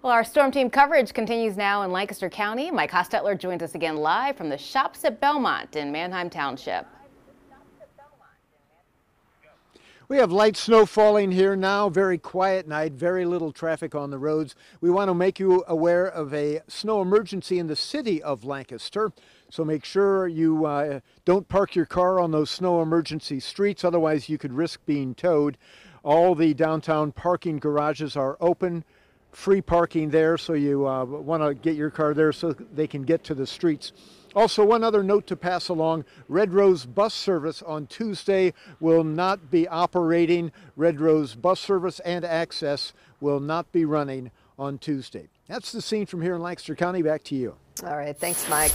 Well, our storm team coverage continues now in Lancaster County. Mike Hostetler joins us again live from the shops at Belmont in Manheim Township. We have light snow falling here now, very quiet night, very little traffic on the roads. We want to make you aware of a snow emergency in the city of Lancaster. So make sure you uh, don't park your car on those snow emergency streets, otherwise you could risk being towed. All the downtown parking garages are open, free parking there, so you uh, want to get your car there so they can get to the streets. Also, one other note to pass along Red Rose bus service on Tuesday will not be operating. Red Rose bus service and access will not be running on Tuesday. That's the scene from here in Lancaster County. Back to you. All right. Thanks, Mike.